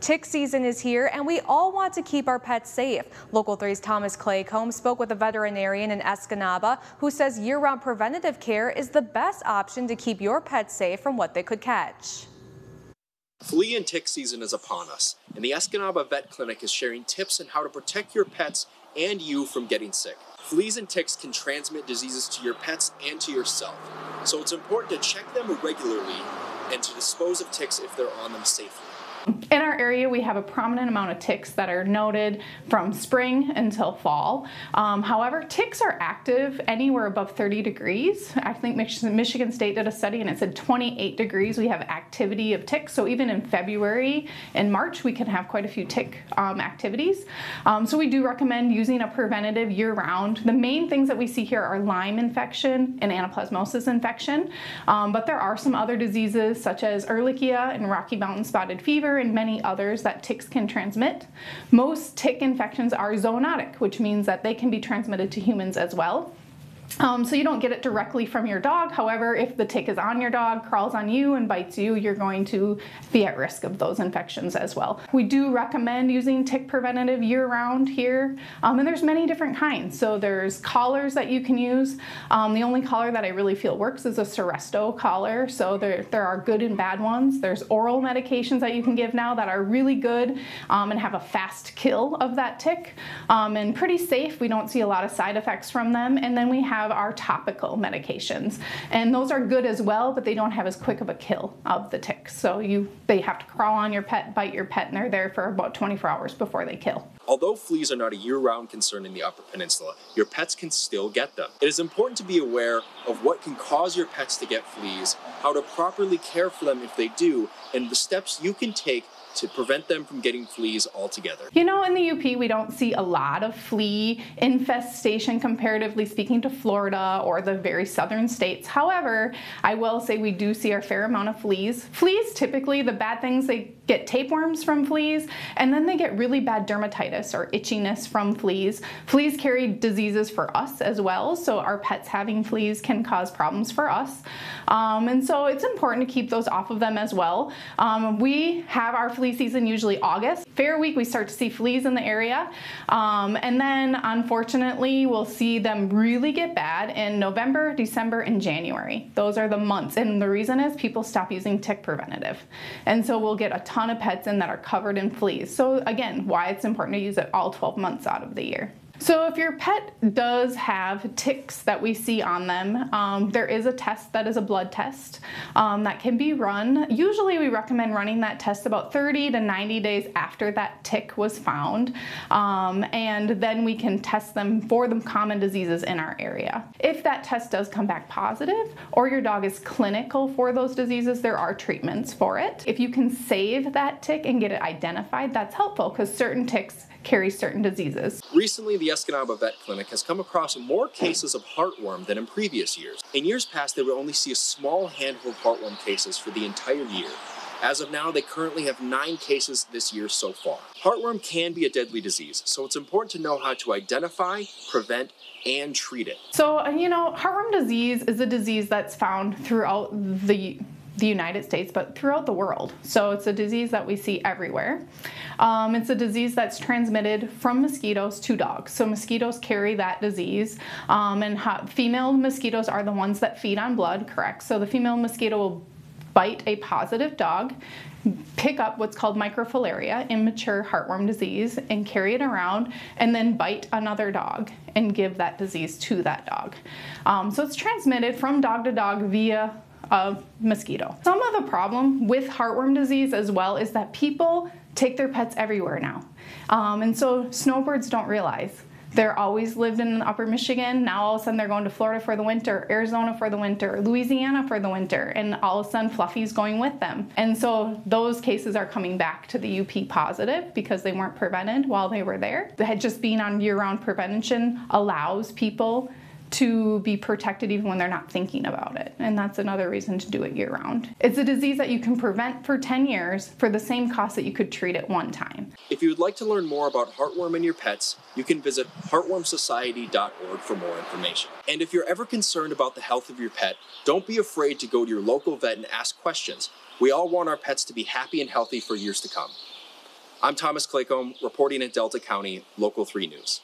Tick season is here and we all want to keep our pets safe. Local 3's Thomas Claycomb spoke with a veterinarian in Escanaba who says year-round preventative care is the best option to keep your pets safe from what they could catch. Flea and tick season is upon us, and the Escanaba Vet Clinic is sharing tips on how to protect your pets and you from getting sick. Fleas and ticks can transmit diseases to your pets and to yourself, so it's important to check them regularly and to dispose of ticks if they're on them safely. In our area, we have a prominent amount of ticks that are noted from spring until fall. Um, however, ticks are active anywhere above 30 degrees. I think Michigan State did a study and it said 28 degrees we have activity of ticks. So even in February and March, we can have quite a few tick um, activities. Um, so we do recommend using a preventative year round. The main things that we see here are Lyme infection and anaplasmosis infection, um, but there are some other diseases such as Ehrlichia and Rocky Mountain spotted fever and many others that ticks can transmit. Most tick infections are zoonotic, which means that they can be transmitted to humans as well. Um, so you don't get it directly from your dog. However, if the tick is on your dog, crawls on you and bites you, you're going to be at risk of those infections as well. We do recommend using tick preventative year round here. Um, and there's many different kinds. So there's collars that you can use. Um, the only collar that I really feel works is a Seresto collar. So there, there are good and bad ones. There's oral medications that you can give now that are really good um, and have a fast kill of that tick um, and pretty safe. We don't see a lot of side effects from them. And then we have have our topical medications. And those are good as well, but they don't have as quick of a kill of the ticks. So you they have to crawl on your pet, bite your pet, and they're there for about 24 hours before they kill. Although fleas are not a year-round concern in the Upper Peninsula, your pets can still get them. It is important to be aware of what can cause your pets to get fleas, how to properly care for them if they do, and the steps you can take to prevent them from getting fleas altogether. You know, in the UP, we don't see a lot of flea infestation comparatively speaking to Florida or the very southern states. However, I will say we do see a fair amount of fleas. Fleas, typically, the bad things, they get tapeworms from fleas, and then they get really bad dermatitis or itchiness from fleas. Fleas carry diseases for us as well, so our pets having fleas can cause problems for us. Um, and so it's important to keep those off of them as well. Um, we have our flea season usually August. Fair week we start to see fleas in the area um, and then unfortunately we'll see them really get bad in November, December, and January. Those are the months and the reason is people stop using tick preventative. And so we'll get a ton of pets in that are covered in fleas. So again, why it's important to use it all 12 months out of the year. So if your pet does have ticks that we see on them, um, there is a test that is a blood test um, that can be run. Usually we recommend running that test about 30 to 90 days after that tick was found. Um, and then we can test them for the common diseases in our area. If that test does come back positive or your dog is clinical for those diseases, there are treatments for it. If you can save that tick and get it identified, that's helpful because certain ticks carry certain diseases. Recently, the Escanaba Vet Clinic has come across more cases of heartworm than in previous years. In years past, they would only see a small handful of heartworm cases for the entire year. As of now, they currently have nine cases this year so far. Heartworm can be a deadly disease, so it's important to know how to identify, prevent, and treat it. So, you know, heartworm disease is a disease that's found throughout the the United States, but throughout the world. So it's a disease that we see everywhere. Um, it's a disease that's transmitted from mosquitoes to dogs. So mosquitoes carry that disease, um, and female mosquitoes are the ones that feed on blood, correct? So the female mosquito will bite a positive dog, pick up what's called microfilaria, immature heartworm disease, and carry it around, and then bite another dog and give that disease to that dog. Um, so it's transmitted from dog to dog via a mosquito. Some of the problem with heartworm disease as well is that people take their pets everywhere now. Um, and so snowbirds don't realize they're always lived in upper Michigan. Now all of a sudden they're going to Florida for the winter, Arizona for the winter, Louisiana for the winter, and all of a sudden Fluffy's going with them. And so those cases are coming back to the UP positive because they weren't prevented while they were there. Just being on year-round prevention allows people to be protected even when they're not thinking about it. And that's another reason to do it year round. It's a disease that you can prevent for 10 years for the same cost that you could treat it one time. If you would like to learn more about heartworm in your pets, you can visit heartwormsociety.org for more information. And if you're ever concerned about the health of your pet, don't be afraid to go to your local vet and ask questions. We all want our pets to be happy and healthy for years to come. I'm Thomas Claycomb, reporting in Delta County, Local 3 News.